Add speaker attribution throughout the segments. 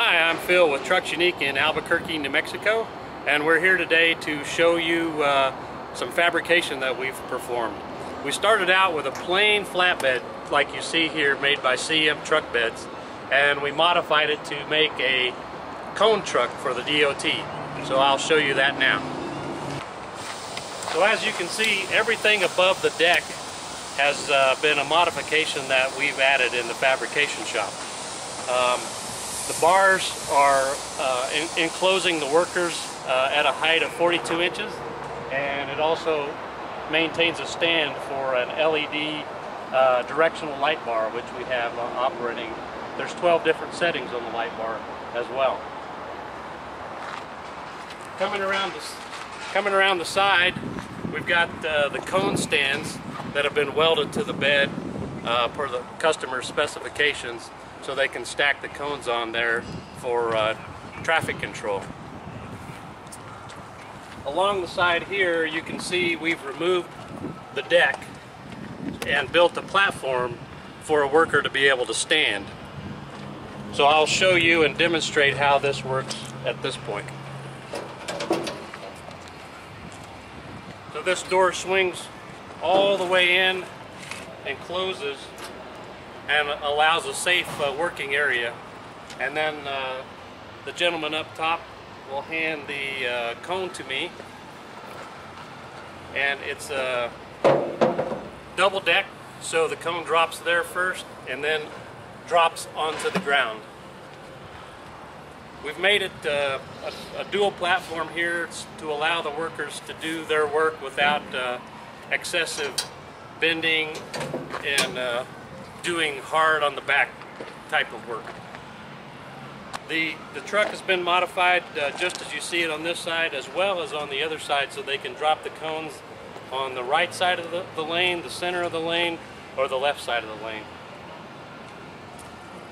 Speaker 1: Hi, I'm Phil with Trucks Unique in Albuquerque, New Mexico, and we're here today to show you uh, some fabrication that we've performed. We started out with a plain flatbed like you see here made by CM Truck Beds, and we modified it to make a cone truck for the DOT. So I'll show you that now. So as you can see, everything above the deck has uh, been a modification that we've added in the fabrication shop. Um, the bars are uh, in enclosing the workers uh, at a height of 42 inches and it also maintains a stand for an LED uh, directional light bar which we have uh, operating. There's 12 different settings on the light bar as well. Coming around the, coming around the side we've got uh, the cone stands that have been welded to the bed uh, per the customer specifications so they can stack the cones on there for uh, traffic control. Along the side here you can see we've removed the deck and built a platform for a worker to be able to stand. So I'll show you and demonstrate how this works at this point. So this door swings all the way in and closes and allows a safe uh, working area. And then uh, the gentleman up top will hand the uh, cone to me. And it's a double deck, so the cone drops there first and then drops onto the ground. We've made it uh, a, a, dual platform here to allow the workers to do their work without uh, excessive bending and uh, doing hard on the back type of work. The, the truck has been modified uh, just as you see it on this side as well as on the other side so they can drop the cones on the right side of the, the lane, the center of the lane, or the left side of the lane.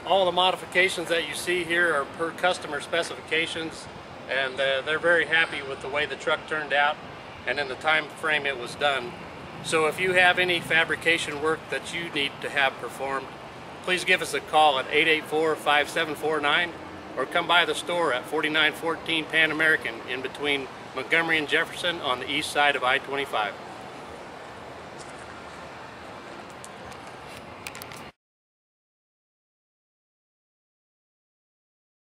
Speaker 1: All the modifications that you see here are per customer specifications and uh, they're very happy with the way the truck turned out and in the time frame it was done. So if you have any fabrication work that you need to have performed, please give us a call at 884-5749 or come by the store at 4914 Pan American in between Montgomery and Jefferson on the east side of I-25.